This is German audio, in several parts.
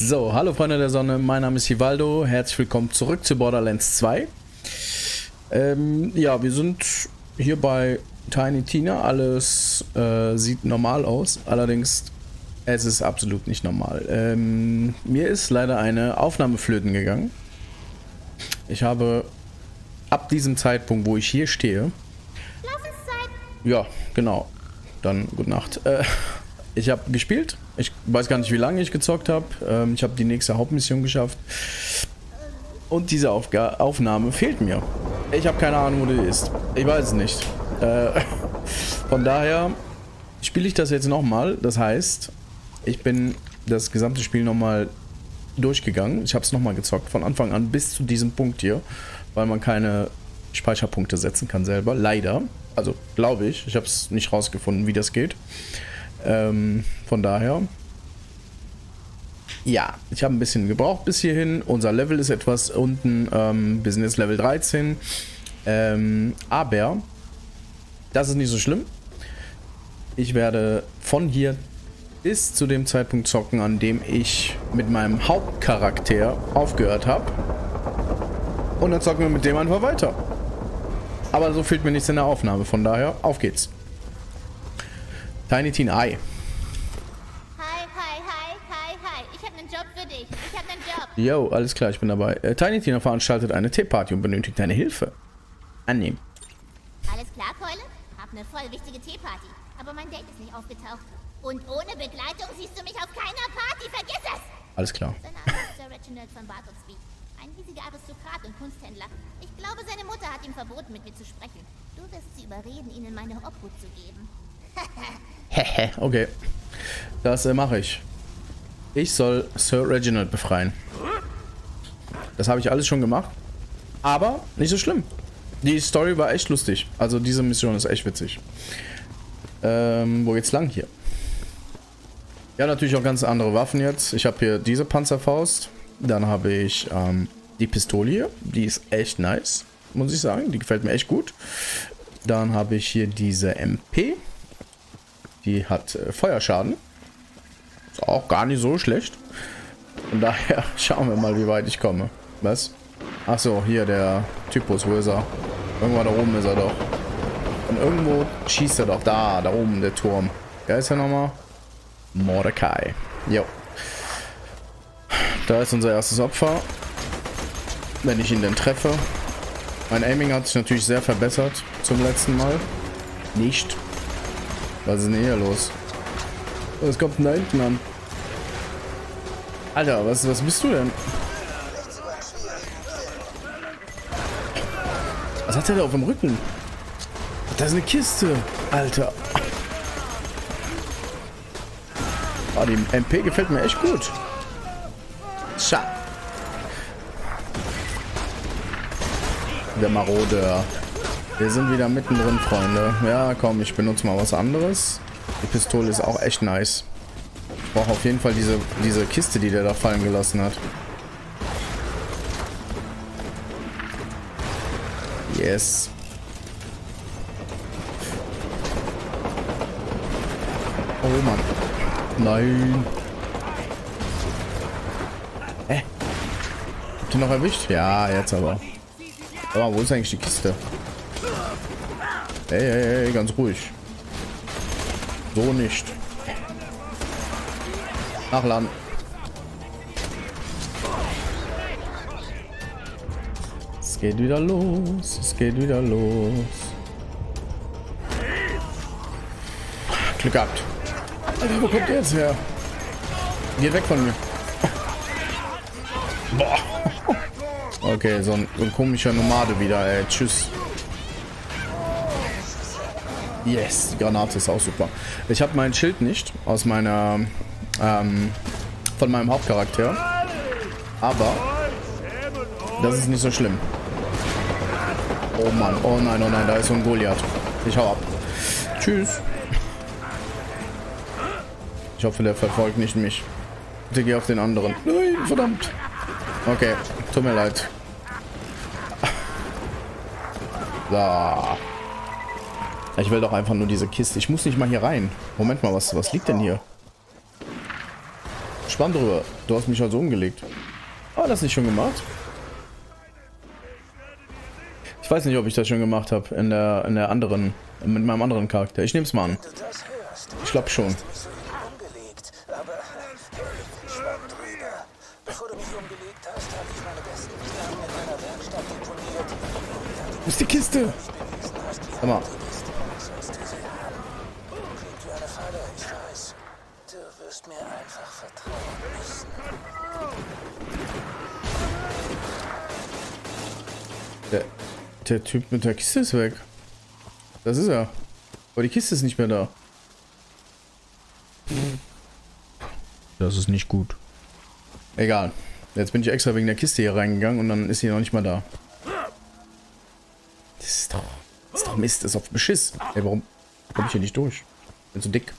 So, hallo Freunde der Sonne, mein Name ist Hivaldo, herzlich willkommen zurück zu Borderlands 2. Ähm, ja, wir sind hier bei Tiny Tina, alles äh, sieht normal aus, allerdings es ist absolut nicht normal. Ähm, mir ist leider eine Aufnahme flöten gegangen. Ich habe ab diesem Zeitpunkt, wo ich hier stehe, ja, genau, dann gute Nacht. Äh, ich habe gespielt. Ich weiß gar nicht, wie lange ich gezockt habe. Ähm, ich habe die nächste Hauptmission geschafft. Und diese Aufga Aufnahme fehlt mir. Ich habe keine Ahnung, wo die ist. Ich weiß es nicht. Äh, von daher spiele ich das jetzt nochmal. Das heißt, ich bin das gesamte Spiel nochmal durchgegangen. Ich habe es nochmal gezockt, von Anfang an bis zu diesem Punkt hier, weil man keine Speicherpunkte setzen kann selber. Leider. Also glaube ich. Ich habe es nicht rausgefunden, wie das geht. Ähm, von daher. Ja, ich habe ein bisschen gebraucht bis hierhin. Unser Level ist etwas unten. Ähm, wir sind jetzt Level 13. Ähm, aber das ist nicht so schlimm. Ich werde von hier bis zu dem Zeitpunkt zocken, an dem ich mit meinem Hauptcharakter aufgehört habe. Und dann zocken wir mit dem einfach weiter. Aber so fehlt mir nichts in der Aufnahme, von daher, auf geht's. Tiny Teen Eye. Hi, hi, hi, hi, hi. Ich habe einen Job für dich. Ich habe einen Job. Yo, alles klar, ich bin dabei. Äh, Tiny Tina veranstaltet eine Teeparty und benötigt deine Hilfe. Annehmen. Alles klar, Keule? Hab eine voll wichtige Teeparty. Aber mein Date ist nicht aufgetaucht. Und ohne Begleitung siehst du mich auf keiner Party. Vergiss es! Alles klar. Sein Name ist Sir Reginald von Bartlesby. Ein riesiger Aristokrat und Kunsthändler. Ich glaube, seine Mutter hat ihm verboten, mit mir zu sprechen. Du wirst sie überreden, ihn in meine Obhut zu geben. Hehe, okay. Das äh, mache ich. Ich soll Sir Reginald befreien. Das habe ich alles schon gemacht. Aber nicht so schlimm. Die Story war echt lustig. Also diese Mission ist echt witzig. Ähm, wo geht's lang hier? Ja, natürlich auch ganz andere Waffen jetzt. Ich habe hier diese Panzerfaust. Dann habe ich ähm, die Pistole hier. Die ist echt nice, muss ich sagen. Die gefällt mir echt gut. Dann habe ich hier diese MP. Die hat äh, Feuerschaden. Ist auch gar nicht so schlecht. Von daher schauen wir mal, wie weit ich komme. Was? Achso, hier der Typus. Wo ist er? Irgendwo da oben ist er doch. Und irgendwo schießt er doch. Da, da oben, der Turm. Wer ist er nochmal? Mordecai. Jo. Da ist unser erstes Opfer. Wenn ich ihn denn treffe. Mein Aiming hat sich natürlich sehr verbessert zum letzten Mal. Nicht. Was ist denn hier los? Was kommt denn da hinten an? Alter, was, was bist du denn? Was hat er da auf dem Rücken? Da ist eine Kiste. Alter. Oh, die MP gefällt mir echt gut. Scha. Der Marode. Wir sind wieder mittendrin, Freunde. Ja, komm, ich benutze mal was anderes. Die Pistole ist auch echt nice. Ich brauche auf jeden Fall diese, diese Kiste, die der da fallen gelassen hat. Yes. Oh Mann. Nein. Hä? Habt ihr noch erwischt? Ja, jetzt aber. Aber wo ist eigentlich die Kiste? Hey, hey, hey, ganz ruhig. So nicht. Nachladen. Es geht wieder los. Es geht wieder los. Glück gehabt. Alter, wo kommt der jetzt her? Geht weg von mir. Boah. Okay, so ein, so ein komischer Nomade wieder, ey. Tschüss. Yes, die Granate ist auch super. Ich habe mein Schild nicht aus meiner, ähm, von meinem Hauptcharakter. Aber das ist nicht so schlimm. Oh Mann, oh nein, oh nein, da ist so ein Goliath. Ich hau ab. Tschüss. Ich hoffe, der verfolgt nicht mich. Bitte geh auf den anderen. Nein, verdammt. Okay, tut mir leid. So. Ich will doch einfach nur diese Kiste. Ich muss nicht mal hier rein. Moment mal, was, was liegt denn hier? Schwamm drüber. Du hast mich also umgelegt. Ah, das nicht schon gemacht? Ich weiß nicht, ob ich das schon gemacht habe in der, in der anderen, mit meinem anderen Charakter. Ich nehme es mal an. Ich glaube schon. Wo ist die Kiste? Sag mal. Der Typ mit der Kiste ist weg. Das ist er. Aber die Kiste ist nicht mehr da. Das ist nicht gut. Egal. Jetzt bin ich extra wegen der Kiste hier reingegangen und dann ist sie noch nicht mal da. Das ist doch, das ist doch Mist, das ist auf Beschiss. Ey, warum komme ich hier nicht durch? Bin zu dick.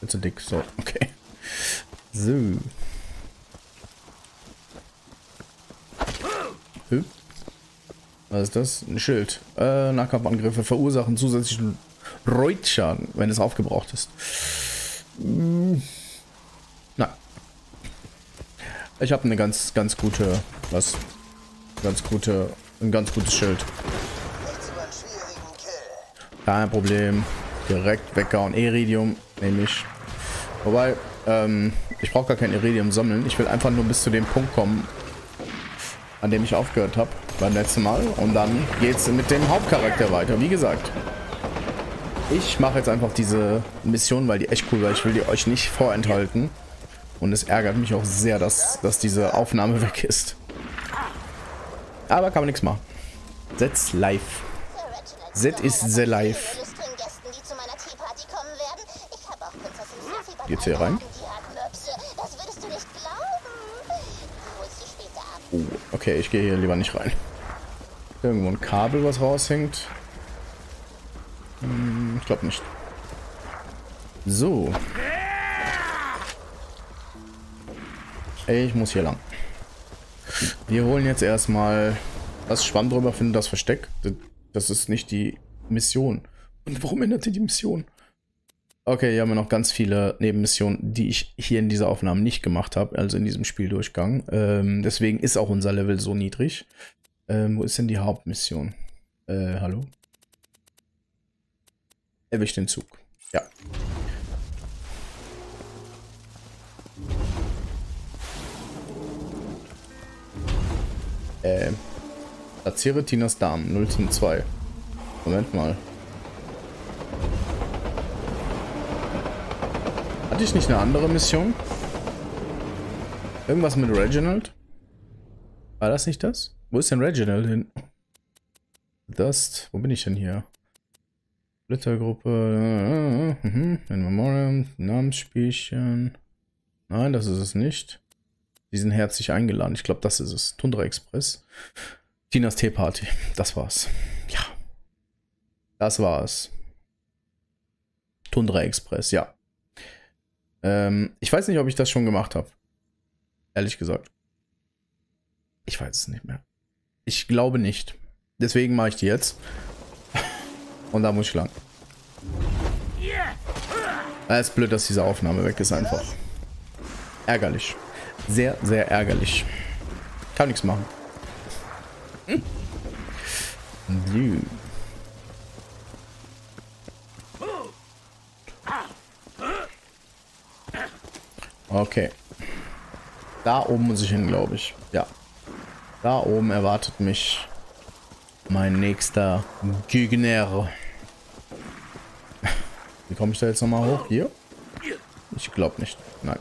Bin zu dick, so, okay. So. Hü? Was ist das? Ein Schild. Äh, Nahkampfangriffe verursachen zusätzlichen Reutschaden, wenn es aufgebraucht ist. Hm. Na. Ich habe eine ganz, ganz gute, was? Ganz gute, ein ganz gutes Schild. Kein Problem. Direkt weggehauen. Iridium nehme ich. Wobei, ähm, ich brauche gar kein Iridium sammeln. Ich will einfach nur bis zu dem Punkt kommen, an dem ich aufgehört habe beim letzten Mal. Und dann geht es mit dem Hauptcharakter weiter. Wie gesagt, ich mache jetzt einfach diese Mission, weil die echt cool war. Ich will die euch nicht vorenthalten. Und es ärgert mich auch sehr, dass, dass diese Aufnahme weg ist. Aber kann man nichts machen. Setz live. Set ist the live. Geht's hier rein? Oh, okay, ich gehe hier lieber nicht rein. Irgendwo ein Kabel, was raushängt. Hm, ich glaube nicht. So. Ich muss hier lang. Wir holen jetzt erstmal das Schwamm drüber, finden das Versteck. Das ist nicht die Mission. Und warum ändert ihr die Mission? Okay, hier haben wir noch ganz viele Nebenmissionen, die ich hier in dieser Aufnahme nicht gemacht habe, also in diesem Spieldurchgang. Ähm, deswegen ist auch unser Level so niedrig. Ähm, wo ist denn die Hauptmission? Äh, hallo? Erwischt den Zug. Ja. Äh. Platziere Tinas Darm 0 zum 2. Moment mal. Hatte ich nicht eine andere Mission? Irgendwas mit Reginald? War das nicht das? Wo ist denn Reginald hin? Dust. Wo bin ich denn hier? Splittergruppe. In Memoriam. Namensspielchen. Nein, das ist es nicht. Die sind herzlich eingeladen. Ich glaube, das ist es. Tundra Express. Tinas Teeparty. Das war's. Ja. Das war's. Tundra Express, ja. Ähm, ich weiß nicht, ob ich das schon gemacht habe. Ehrlich gesagt. Ich weiß es nicht mehr. Ich glaube nicht. Deswegen mache ich die jetzt. Und da muss ich lang. Es ist blöd, dass diese Aufnahme weg ist einfach. Ärgerlich. Sehr, sehr ärgerlich. Kann nichts machen. Hm. Okay. Da oben muss ich hin, glaube ich. Ja. Da oben erwartet mich mein nächster Gegner. Wie komme ich da jetzt nochmal hoch? Hier? Ich glaube nicht. Nein.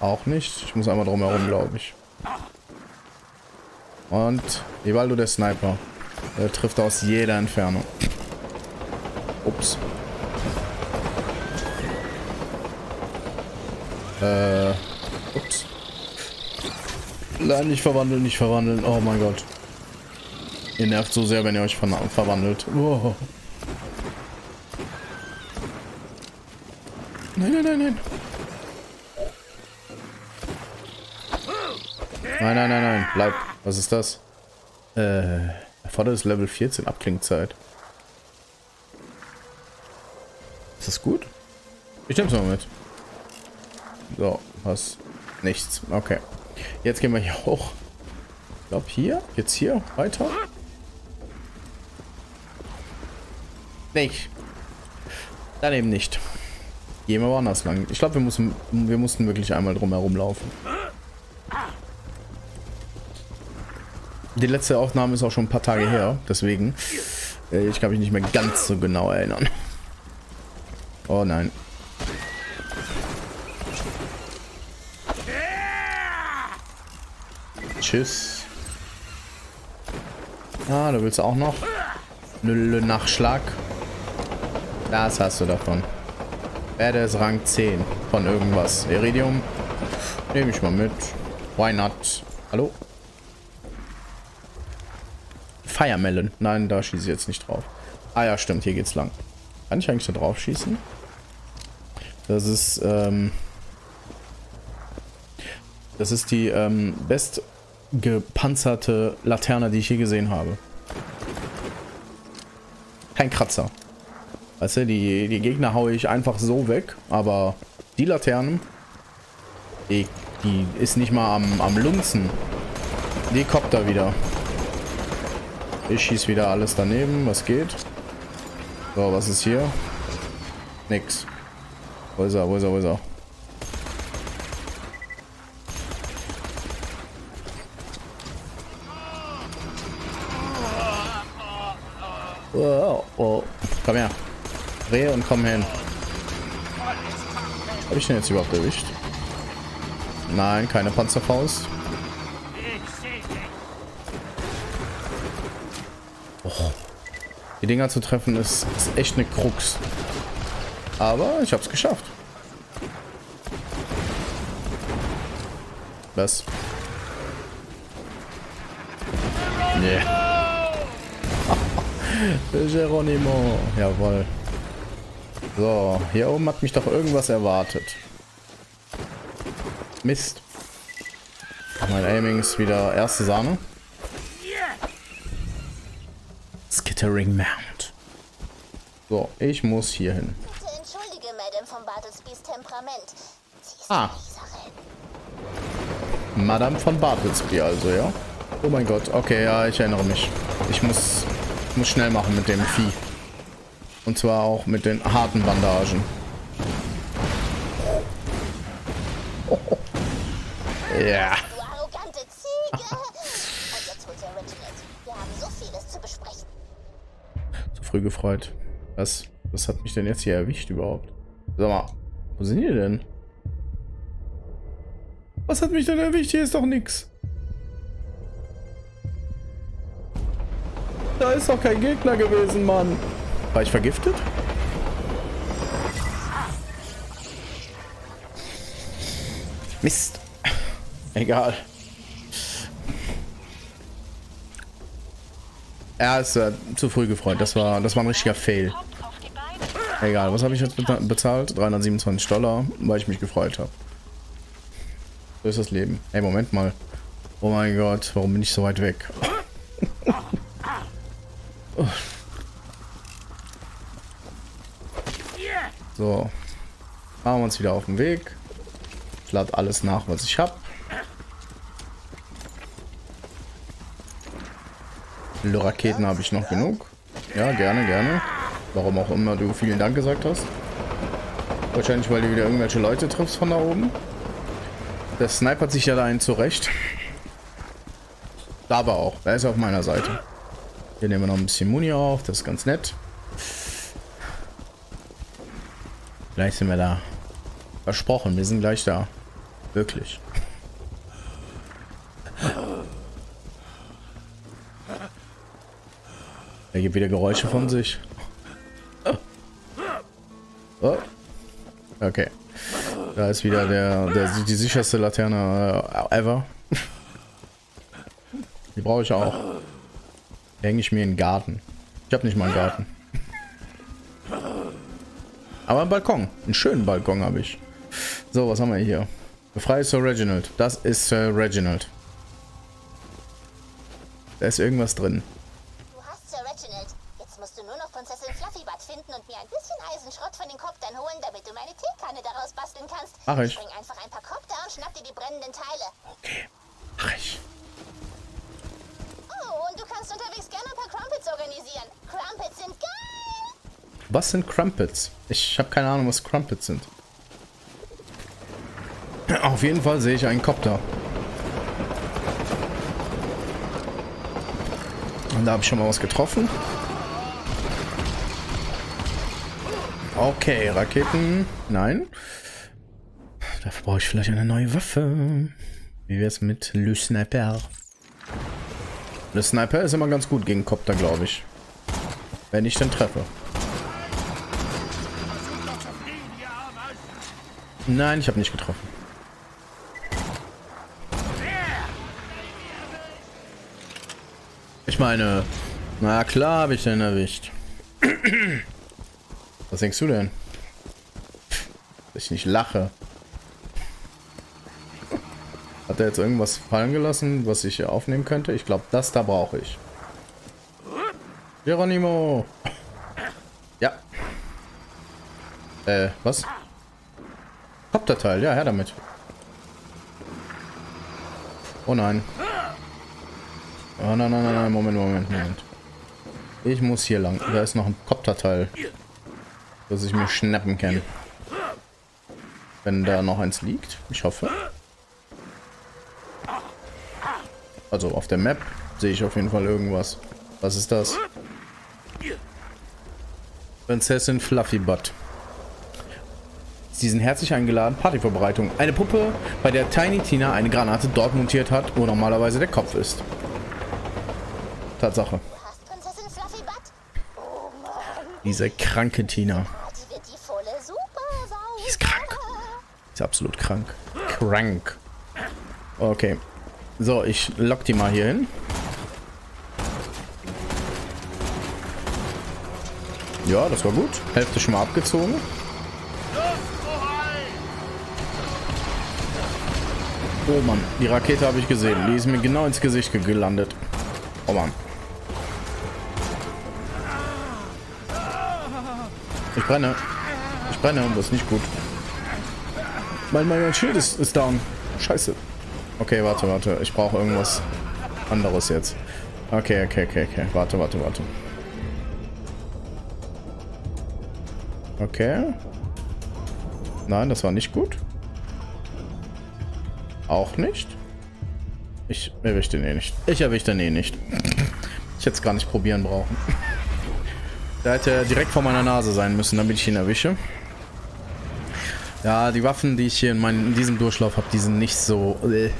Auch nicht. Ich muss einmal drum herum, glaube ich. Und Evaldo der Sniper. Er trifft aus jeder Entfernung. Ups. Äh. Ups. Nein, nicht verwandeln, nicht verwandeln. Oh mein Gott. Ihr nervt so sehr, wenn ihr euch ver verwandelt. Oh. Nein, nein, nein, nein. Nein, nein, nein, nein. Bleib. Was ist das? Äh. Erfordert ist Level 14 Abklingzeit. Ist das gut? Ich nehm's mal mit. So, was? Nichts. Okay. Jetzt gehen wir hier hoch. Ich glaube hier. Jetzt hier. Weiter. Nicht. Daneben nicht. Gehen wir woanders lang. Ich glaube, wir mussten, wir mussten wirklich einmal drum herum laufen. Die letzte Aufnahme ist auch schon ein paar Tage her. Deswegen. Äh, ich kann mich nicht mehr ganz so genau erinnern. Oh nein. Tschüss. Ah, du willst auch noch? Nülle Nachschlag. Das hast du davon. Werde ist Rang 10 von irgendwas. Iridium. Nehme ich mal mit. Why not? Hallo? Firemelon. Nein, da schieße ich jetzt nicht drauf. Ah ja, stimmt, hier geht's lang. Kann ich eigentlich da drauf schießen? Das ist, ähm... Das ist die ähm, best gepanzerte Laterne, die ich je gesehen habe. Kein Kratzer. Weißt du, die, die Gegner haue ich einfach so weg, aber die Laternen, die, die ist nicht mal am, am Lunzen. Die da wieder. Ich schieße wieder alles daneben, was geht. So, was ist hier? Nix. Wo ist er, wo ist er, wo ist er? Oh, oh. Komm her. Dreh und komm hin. Habe ich den jetzt überhaupt erwischt? Nein, keine Panzerfaust. Oh. Die Dinger zu treffen ist, ist echt eine Krux. Aber ich habe es geschafft. Was? Yeah. Geronimo. Jawohl. So, hier oben hat mich doch irgendwas erwartet. Mist. Mein Aiming ist wieder erste Sahne. Skittering Mount. So, ich muss hier hin. Entschuldige, Madame von Bartlesbys Temperament. Ah. Madame von Bartlesby also, ja? Oh mein Gott, okay, ja, ich erinnere mich. Ich muss muss schnell machen mit dem Vieh. Und zwar auch mit den harten Bandagen. Oh. Ja. Zu früh gefreut. Was, was hat mich denn jetzt hier erwischt überhaupt? Sag mal, wo sind die denn? Was hat mich denn erwischt? Hier ist doch nichts. Da ist doch kein Gegner gewesen, Mann. War ich vergiftet? Mist. Egal. Er ist äh, zu früh gefreut. Das war, das war ein richtiger Fail. Egal, was habe ich jetzt bezahlt? 327 Dollar, weil ich mich gefreut habe. So ist das Leben. Ey, Moment mal. Oh mein Gott, warum bin ich so weit weg? So. Machen wir uns wieder auf den Weg. Ich lade alles nach, was ich habe. Raketen habe ich noch genug. Ja, gerne, gerne. Warum auch immer du vielen Dank gesagt hast. Wahrscheinlich, weil du wieder irgendwelche Leute triffst von da oben. Der Sniper hat sich ja da einen zurecht. Da aber auch. Er ist auf meiner Seite. Hier nehmen wir noch ein bisschen Muni auf. Das ist ganz nett. Gleich sind wir da. Versprochen, wir sind gleich da. Wirklich. Er gibt wieder Geräusche von sich. Oh. Okay. Da ist wieder der, der die sicherste Laterne uh, ever. Die brauche ich auch. Hänge ich mir in den Garten. Ich habe nicht mal einen Garten. Aber einen Balkon. Einen schönen Balkon habe ich. So, was haben wir hier? Befreie Sir Reginald. Das ist Sir Reginald. Da ist irgendwas drin. Du hast Sir Reginald. Jetzt musst du nur noch Prinzessin Fluffybud finden und mir ein bisschen Eisenschrott von den Koptern holen, damit du meine Teekanne daraus basteln kannst. Ach ich. Spring einfach brennenden Teile. Okay. Mach ich. Oh, und du kannst unterwegs gerne ein paar Crumpets organisieren. Crumpets sind geil! Was sind Crumpets? Ich habe keine Ahnung, was Crumpets sind. Auf jeden Fall sehe ich einen Kopter. Und da habe ich schon mal was getroffen. Okay, Raketen. Nein. Dafür brauche ich vielleicht eine neue Waffe. Wie wäre es mit Le Sniper? Le Sniper ist immer ganz gut gegen Kopter, glaube ich. Wenn ich den treffe. Nein, ich habe nicht getroffen. Ich meine, na klar habe ich den erwischt. Was denkst du denn? Dass ich nicht lache. Hat er jetzt irgendwas fallen gelassen, was ich hier aufnehmen könnte? Ich glaube, das da brauche ich. Geronimo! Ja. Äh, was? Hauptteil, ja, her damit. Oh nein. Oh nein, nein, nein, nein, Moment, Moment, Moment. Ich muss hier lang. Da ist noch ein Kopterteil. Das ich mir schnappen kann. Wenn da noch eins liegt. Ich hoffe. Also auf der Map sehe ich auf jeden Fall irgendwas. Was ist das? Prinzessin Fluffy Butt. Sie sind herzlich eingeladen. Partyvorbereitung. Eine Puppe, bei der Tiny Tina eine Granate dort montiert hat, wo normalerweise der Kopf ist. Tatsache. Oh. Diese kranke Tina. Die wird die. Die ist krank. Ist absolut krank. Krank. Okay. So, ich lock die mal hier hin. Ja, das war gut. Hälfte schon mal abgezogen. Oh Mann, die Rakete habe ich gesehen. Die ist mir genau ins Gesicht gelandet. Oh Mann. Ich brenne. Ich brenne und das ist nicht gut. Mein, mein Schild ist, ist down. Scheiße. Okay, warte, warte. Ich brauche irgendwas anderes jetzt. Okay, okay, okay, okay. Warte, warte, warte. Okay. Nein, das war nicht gut. Auch nicht. Ich erwische den eh nicht. Ich erwische den eh nicht. Ich hätte es gar nicht probieren brauchen. Da hätte er direkt vor meiner Nase sein müssen, damit ich ihn erwische. Ja, die Waffen, die ich hier in, mein, in diesem Durchlauf habe, die sind nicht so... Äh,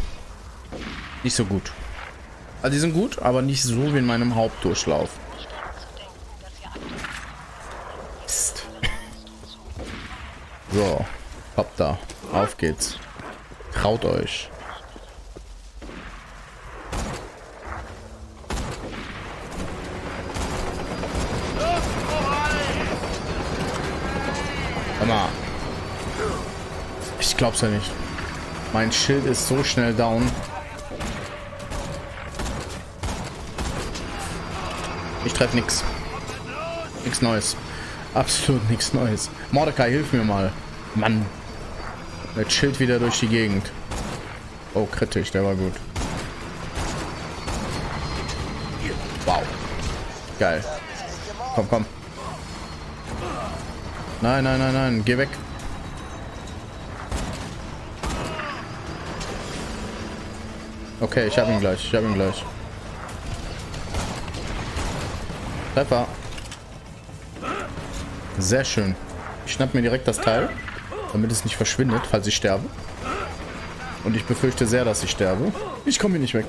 nicht so gut. Also die sind gut, aber nicht so wie in meinem Hauptdurchlauf. Psst. So, hopp da. Auf geht's. Traut euch. Hör mal. Ich glaub's ja nicht. Mein Schild ist so schnell down. Ich treffe nix. Nix Neues. Absolut nichts Neues. Mordecai, hilf mir mal. Mann. Der chillt wieder durch die Gegend. Oh, kritisch, der war gut. Wow. Geil. Komm, komm. Nein, nein, nein, nein. Geh weg. Okay, ich hab ihn gleich. Ich hab ihn gleich. Treffer. Sehr schön. Ich schnapp mir direkt das Teil, damit es nicht verschwindet, falls ich sterbe. Und ich befürchte sehr, dass ich sterbe. Ich komme hier nicht weg.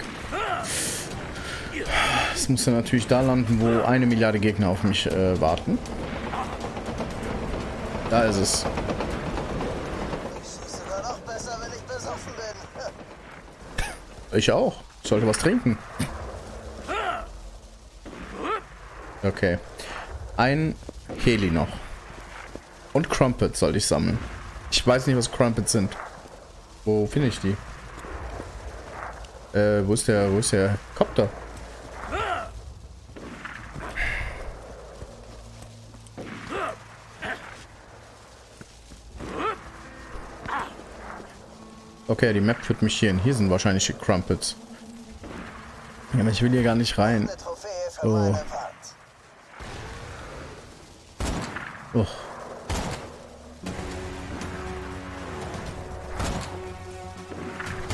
Es muss ja natürlich da landen, wo eine Milliarde Gegner auf mich äh, warten. Da ist es. Ich schieße sogar noch besser, wenn ich besoffen bin. Ich auch. Ich sollte was trinken. Okay. Ein Heli noch. Und Crumpets sollte ich sammeln. Ich weiß nicht, was Crumpets sind. Wo finde ich die? Äh, wo ist der, wo ist der Kopter? Okay, die Map führt mich hier hin. Hier sind wahrscheinlich die Crumpets. Aber ich will hier gar nicht rein. Für Oh.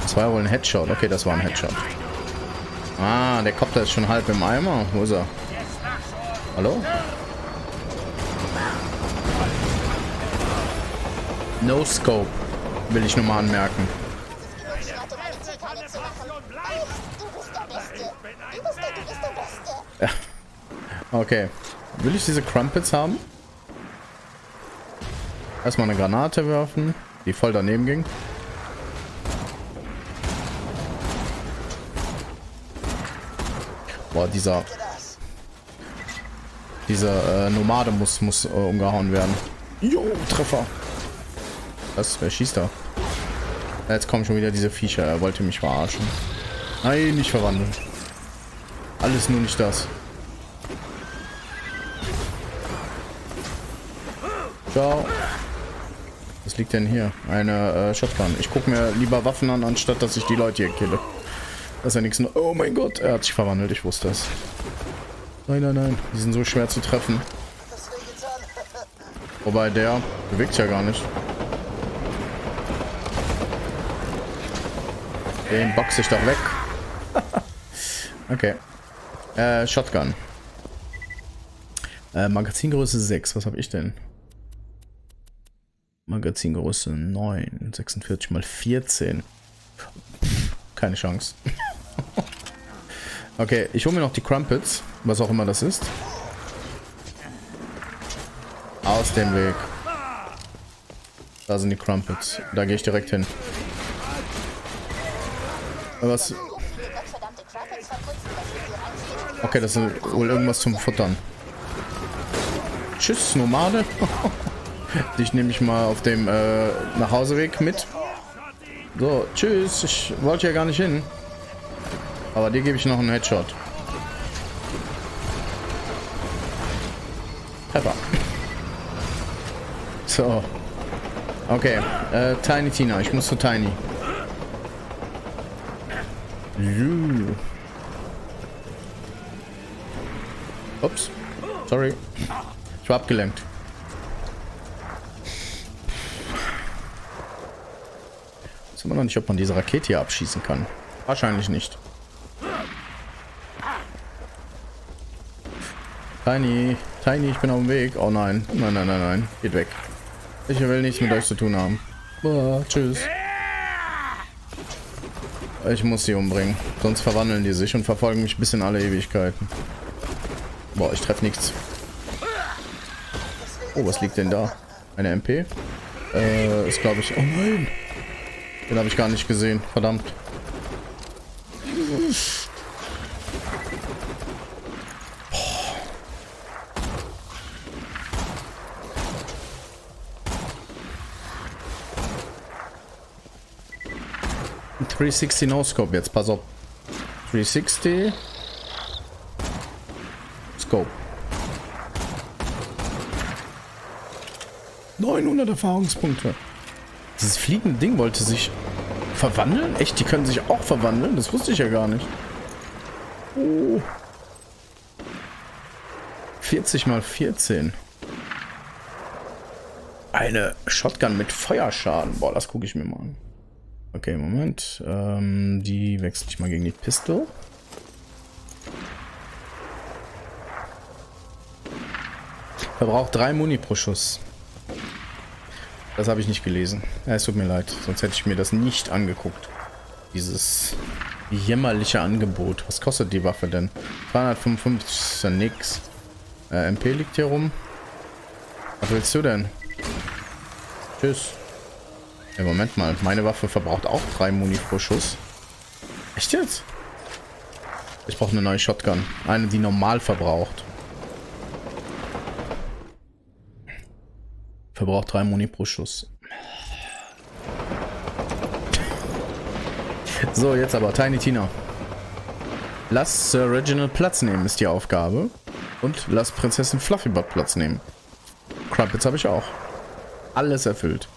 Zwei wollen Headshot. Okay, das war ein Headshot. Ah, der Kopter ist schon halb im Eimer. Wo ist er? Hallo? No Scope. Will ich nur mal anmerken. Okay. Will ich diese Crumpets haben? Erstmal eine Granate werfen, die voll daneben ging. Boah, dieser, dieser äh, Nomade muss, muss äh, umgehauen werden. Jo, Treffer. Was? Wer schießt da? Jetzt kommen schon wieder diese Viecher. Er wollte mich verarschen. Nein, nicht verwandeln. Alles nur nicht das. Ciao. Was liegt denn hier? Eine äh, Shotgun. Ich gucke mir lieber Waffen an, anstatt dass ich die Leute hier kille. Das ist ja nichts. Oh mein Gott, er hat sich verwandelt. Ich wusste es. Nein, nein, nein. Die sind so schwer zu treffen. Wobei der bewegt sich ja gar nicht. Den boxe ich doch weg. okay. Äh, Shotgun. Äh, Magazingröße 6. Was habe ich denn? Magazingröße 9. 46 mal 14. Pff, keine Chance. okay, ich hole mir noch die Crumpets. Was auch immer das ist. Aus dem Weg. Da sind die Crumpets. Da gehe ich direkt hin. Was? Okay, das ist wohl irgendwas zum Futtern. Tschüss, Nomade. Dich nehme ich mal auf dem äh, Nachhauseweg mit. So, tschüss. Ich wollte ja gar nicht hin. Aber dir gebe ich noch einen Headshot. Pepper. So. Okay. Äh, Tiny Tina. Ich muss zu Tiny. Ups. Sorry. Ich war abgelenkt. Weiß immer noch nicht, ob man diese Rakete hier abschießen kann. Wahrscheinlich nicht. Tiny, Tiny, ich bin auf dem Weg. Oh nein, nein, nein, nein, nein. Geht weg. Ich will nichts mit euch zu tun haben. Boah, tschüss. Ich muss sie umbringen. Sonst verwandeln die sich und verfolgen mich bis in alle Ewigkeiten. Boah, ich treffe nichts. Oh, was liegt denn da? Eine MP? Äh, ist glaube ich... Oh nein! Den habe ich gar nicht gesehen. Verdammt. 360 No-Scope jetzt, pass auf. 360. Scope. 900 Erfahrungspunkte. Dieses fliegende Ding wollte sich verwandeln? Echt? Die können sich auch verwandeln? Das wusste ich ja gar nicht. Oh. 40 mal 14. Eine Shotgun mit Feuerschaden. Boah, das gucke ich mir mal an. Okay, Moment. Ähm, die wechsle ich mal gegen die Pistol. Verbraucht drei Muni pro Schuss. Das habe ich nicht gelesen. Ja, es tut mir leid, sonst hätte ich mir das nicht angeguckt. Dieses jämmerliche Angebot. Was kostet die Waffe denn? 255 ist ja nix. Äh, MP liegt hier rum. Was willst du denn? Tschüss. Ja, Moment mal. Meine Waffe verbraucht auch drei Muni pro Schuss. Echt jetzt? Ich brauche eine neue Shotgun. Eine, die normal verbraucht. Verbraucht drei Muni pro Schuss. So, jetzt aber Tiny Tina. Lass Sir Reginald Platz nehmen, ist die Aufgabe. Und lass Prinzessin Fluffybot Platz nehmen. Crumpets habe ich auch. Alles erfüllt.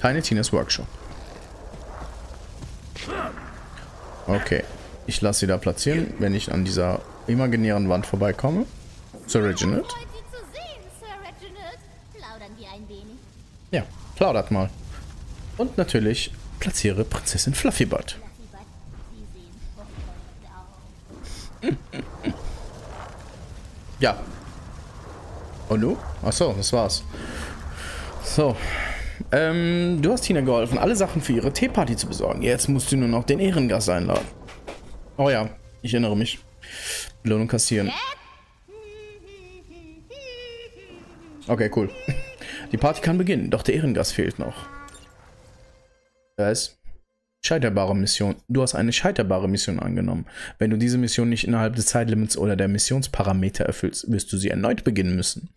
Tiny Tina's Workshop. Okay. Ich lasse sie da platzieren, wenn ich an dieser imaginären Wand vorbeikomme. Sir Reginald. Ja, plaudert mal. Und natürlich platziere Prinzessin Fluffybud. Ja. Und du? Achso, das war's. So. Ähm, du hast Tina geholfen, alle Sachen für ihre Teeparty zu besorgen. Jetzt musst du nur noch den Ehrengast einladen. Oh ja, ich erinnere mich. Belohnung kassieren. Okay, cool. Die Party kann beginnen, doch der Ehrengast fehlt noch. Da ist scheiterbare Mission. Du hast eine scheiterbare Mission angenommen. Wenn du diese Mission nicht innerhalb des Zeitlimits oder der Missionsparameter erfüllst, wirst du sie erneut beginnen müssen.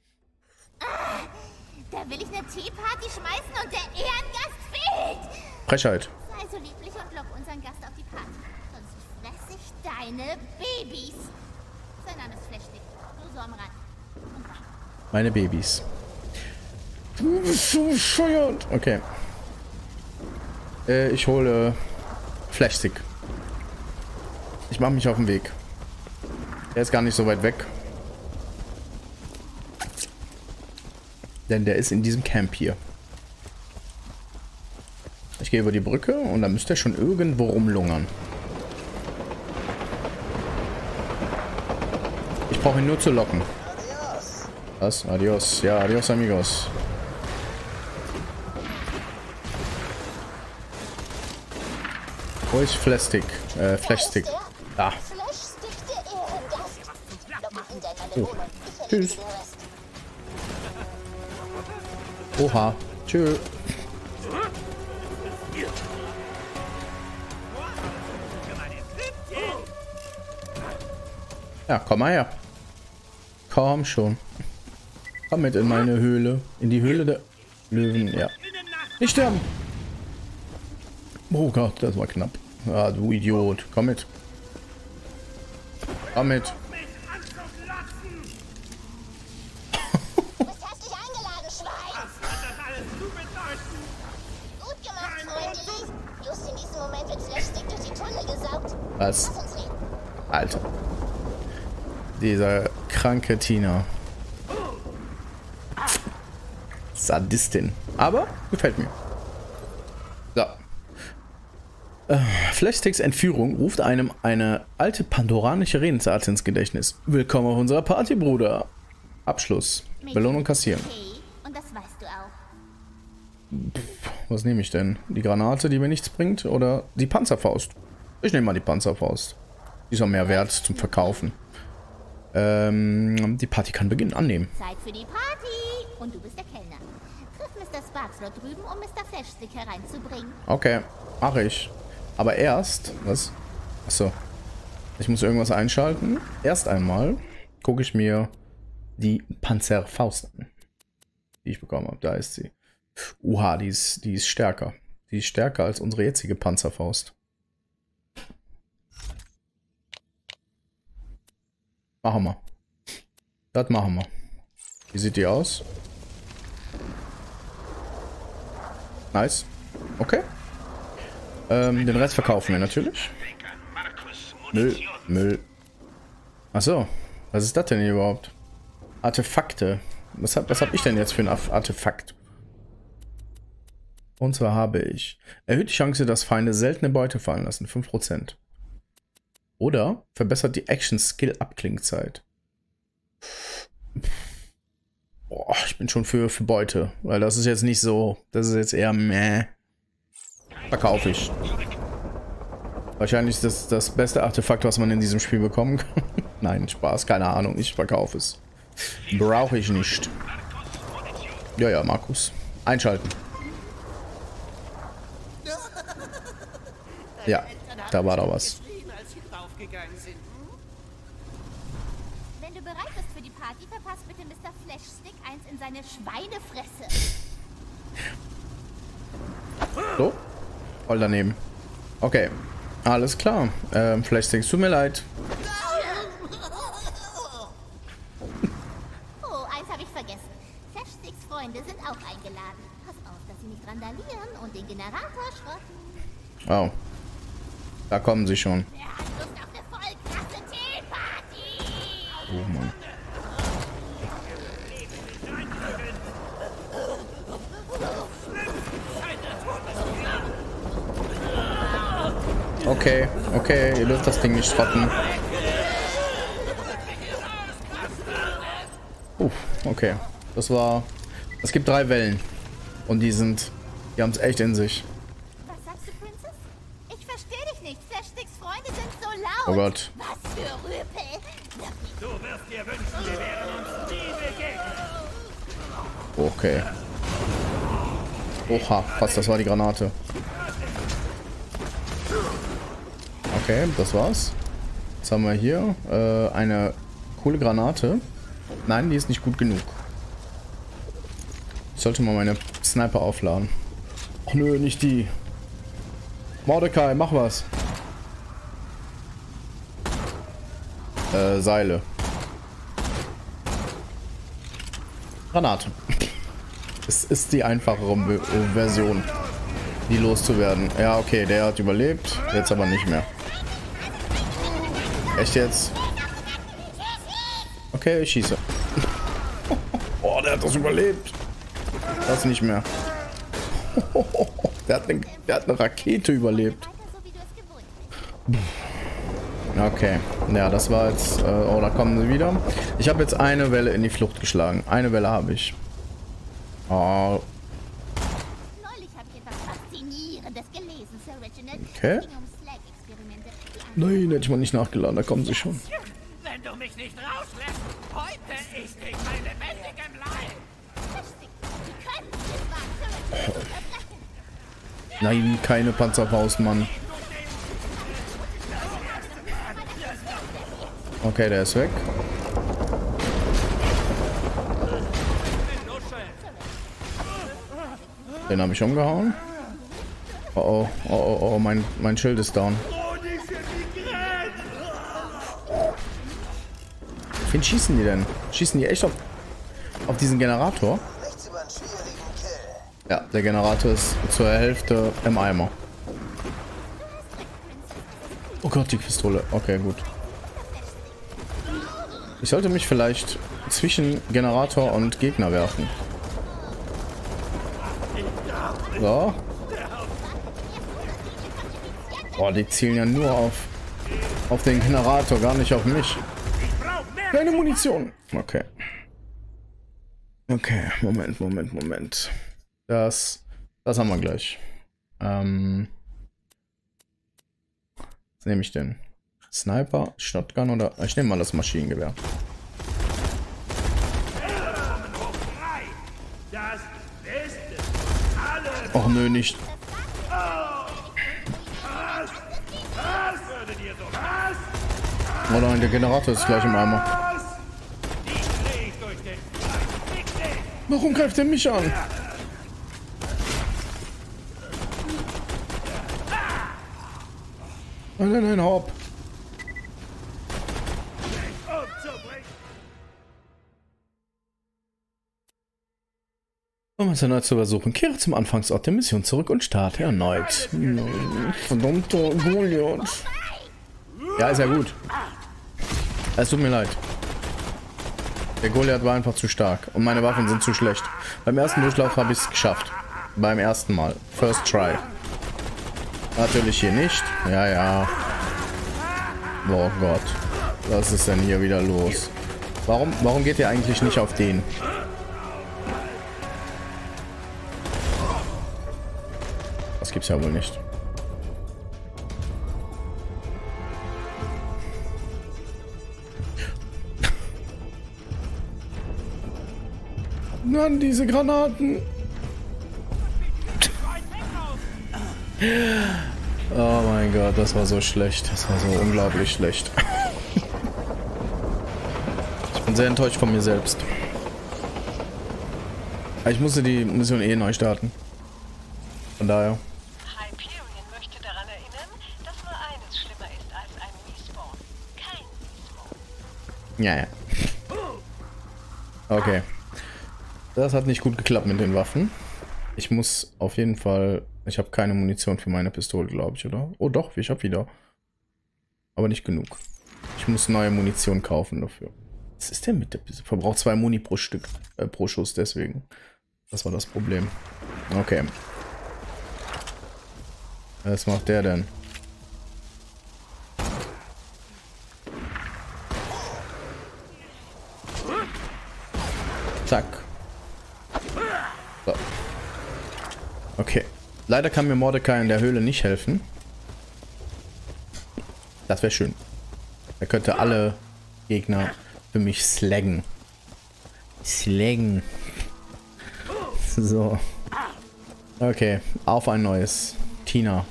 Da will ich eine Teeparty schmeißen und der Ehrengast fehlt. Frechheit. Sei so lieblich und lock unseren Gast auf die Party. Sonst fress ich deine Babys. Sein Name ist Flashstick. Nur so am Rand. Meine Babys. Du bist so bescheuert. Okay. Äh, ich hole Flashstick. Ich mache mich auf den Weg. Er ist gar nicht so weit weg. Denn der ist in diesem Camp hier. Ich gehe über die Brücke und dann müsste er schon irgendwo rumlungern. Ich brauche ihn nur zu locken. Was? Adios. Ja, adios, amigos. Wo ist Flashstick? Äh, Flashstick. Da. Oh. Tschüss. Oha. Tschö. Ja, komm mal her. Komm schon. Komm mit in meine Höhle. In die Höhle der Löwen, ja. Nicht sterben. Oh Gott, das war knapp. Ah, du Idiot. Komm mit. Komm mit. Du bist herzlich eingeladen, Schwein. Gut gemacht, Freundli. Just in diesem Moment wird Flashstick durch die Tunnel gesaugt. Was? Alter. Dieser kranke Tina. Sadistin. Aber gefällt mir. So. Äh, Flashsticks Entführung ruft einem eine alte pandoranische Redensart ins Gedächtnis. Willkommen auf unserer Party, Bruder. Abschluss. Belohnung kassieren. Auch. Was nehme ich denn? Die Granate, die mir nichts bringt? Oder die Panzerfaust? Ich nehme mal die Panzerfaust. Die ist auch mehr wert zum Verkaufen. Ähm, die Party kann beginnen. Annehmen. Zeit für die Party. Und du bist der Kellner. Triff Mr. Sparks dort drüben, um Mr. Flashstick hereinzubringen. Okay, mache ich. Aber erst, was? Achso. Ich muss irgendwas einschalten. Erst einmal gucke ich mir die Panzerfaust an. Die ich bekommen habe. Da ist sie. Uha, die ist, die ist stärker. Die ist stärker als unsere jetzige Panzerfaust. Machen wir. Das machen wir. Wie sieht die aus? Nice. Okay. Ähm, den Rest verkaufen wir natürlich. Müll. Müll. Achso. Was ist das denn hier überhaupt? Artefakte. Was hab, was hab ich denn jetzt für ein Artefakt? Und zwar habe ich erhöht die Chance, dass Feinde seltene Beute fallen lassen. 5%. Oder verbessert die Action-Skill-Abklingzeit. Boah, ich bin schon für, für Beute. Weil das ist jetzt nicht so. Das ist jetzt eher meh. Verkaufe ich. Wahrscheinlich ist das das beste Artefakt, was man in diesem Spiel bekommen kann. Nein, Spaß, keine Ahnung. Ich verkaufe es. Brauche ich nicht. Ja, ja, Markus. Einschalten. Ja, da war doch was. Draufgegangen sind. Wenn du bereit bist für die Party, verpasst bitte Mr. Flashstick eins in seine Schweinefresse. So. Voll daneben. Okay. Alles klar. Ähm, Flashsticks, tut mir leid. Oh, eins habe ich vergessen. Flashsticks Freunde sind auch eingeladen. Pass auf, dass sie nicht randalieren und den Generator schrotten. Oh. Da kommen sie schon. Ding nicht schrotten. Uff, okay. Das war... Es gibt drei Wellen. Und die sind... Die haben es echt in sich. Was sagst du, Princess? Ich verstehe dich nicht. Flashsticks Freunde sind so laut. Oh Gott. Was für Rüpel. Du wirst dir wünschen, wir wären uns nie begegnet. Okay. Oha, fast, das war die Granate. Okay, das war's. Jetzt haben wir hier äh, eine coole Granate. Nein, die ist nicht gut genug. Ich sollte mal meine Sniper aufladen. Ach nö, nicht die. Mordecai, mach was. Äh, Seile. Granate. Es ist die einfachere Version, die loszuwerden. Ja, okay, der hat überlebt. Jetzt aber nicht mehr. Echt jetzt? Okay, ich schieße. Oh, der hat das überlebt. Das nicht mehr. Der hat, eine, der hat eine Rakete überlebt. Okay, ja, das war jetzt... Äh, oh, da kommen sie wieder. Ich habe jetzt eine Welle in die Flucht geschlagen. Eine Welle habe ich. Oh, Neulich nein, hätte ich mal nicht nachgeladen. Da kommen sie schon. Wenn du mich nicht rauslässt, heute ich mein lebendigem Leib. Nein, keine Panzerfaust, Mann. Okay, der ist weg. Den habe ich umgehauen. Oh oh, oh oh, oh, mein, mein Schild ist down. Wen schießen die denn? Schießen die echt auf, auf diesen Generator? Ja, der Generator ist zur Hälfte im Eimer. Oh Gott, die Pistole. Okay, gut. Ich sollte mich vielleicht zwischen Generator und Gegner werfen. So. Boah, die zielen ja nur auf, auf den Generator, gar nicht auf mich. Keine Munition. Okay. Okay, Moment, Moment, Moment. Das, das haben wir gleich. Ähm, was nehme ich denn? Sniper, Shotgun oder... Ich nehme mal das Maschinengewehr. Och nö, nicht. Oh nein, der Generator ist gleich im Eimer. Warum greift er mich an? Nein, nein, nein, hopp. Um es erneut zu versuchen, kehre zum Anfangsort der Mission zurück und starte erneut. Verdammter Goliath. Ja, ist ja gut. Es tut mir leid. Der Goliath war einfach zu stark und meine Waffen sind zu schlecht. Beim ersten Durchlauf habe ich es geschafft. Beim ersten Mal. First try. Natürlich hier nicht. Ja, ja. Oh Gott. Was ist denn hier wieder los? Warum, warum geht ihr eigentlich nicht auf den? Das gibt's ja wohl nicht. Mann, diese Granaten. Oh mein Gott, das war so schlecht. Das war so unglaublich schlecht. Ich bin sehr enttäuscht von mir selbst. Ich musste die Mission eh neu starten. Von daher. Ja, ja. Okay. Das hat nicht gut geklappt mit den Waffen. Ich muss auf jeden Fall... Ich habe keine Munition für meine Pistole, glaube ich, oder? Oh doch, ich habe wieder. Aber nicht genug. Ich muss neue Munition kaufen dafür. Was ist denn mit der Pistole? Verbraucht zwei Muni pro Stück, äh, pro Schuss, deswegen. Das war das Problem. Okay. Was macht der denn? Zack. Okay. Leider kann mir Mordecai in der Höhle nicht helfen. Das wäre schön. Er könnte alle Gegner für mich slaggen. Slaggen. So. Okay, auf ein neues. Tina.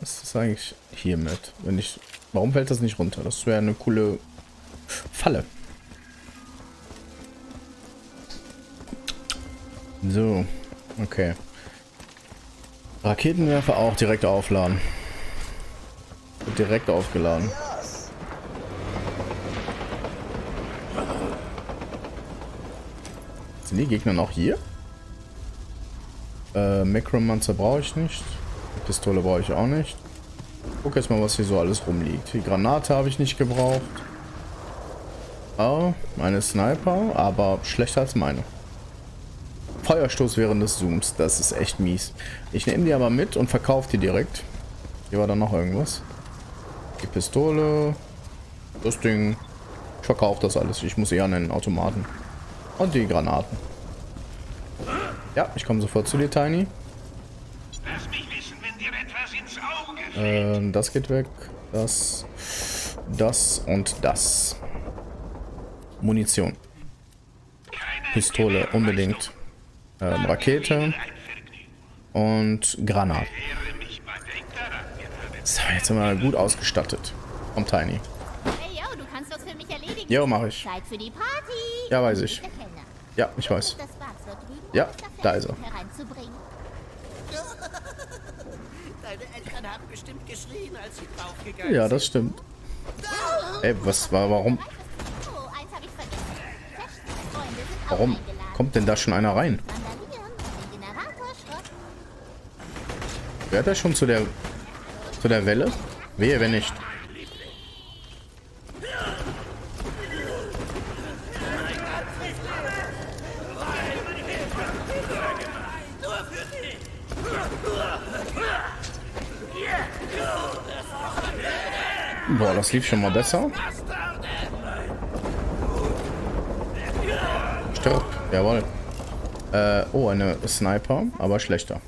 Was ist eigentlich hiermit? Wenn ich. Warum fällt das nicht runter? Das wäre eine coole Falle. So, okay. Raketenwerfer auch direkt aufladen. Direkt aufgeladen. Sind die Gegner noch hier? Äh, Necromancer brauche ich nicht. Pistole brauche ich auch nicht. Guck jetzt mal, was hier so alles rumliegt. Die Granate habe ich nicht gebraucht. Oh, meine Sniper, aber schlechter als meine. Feuerstoß während des Zooms, das ist echt mies. Ich nehme die aber mit und verkaufe die direkt. Hier war da noch irgendwas. Die Pistole, das Ding. Ich verkaufe das alles. Ich muss eher an den Automaten. Und die Granaten. Ja, ich komme sofort zu dir, Tiny. Lass mich wissen, wenn dir etwas ins Auge fällt. Ähm, das geht weg. Das, das und das. Munition. Pistole, unbedingt. Ähm, Rakete und Granat. So, jetzt sind wir gut ausgestattet. Vom Tiny. Hey, yo, du kannst das für mich erledigen. Jo, mache ich. Zeit für die Party. Ja, weiß ich. Ja, ich weiß. Ja, da ist er. Essen hereinzubringen. Deine Eltern haben bestimmt geschrien, als sie draufgegangen Ja, das stimmt. Ey, was war, warum, Oh, warum kommt denn da schon einer rein? Randalieren, den Generator, Schrott. Gehört er schon zu der, zu der Welle? Wehe, wenn nicht. Boah, das lief schon mal besser. Stirb. Jawohl. Äh, oh, eine Sniper, aber schlechter.